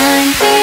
I'm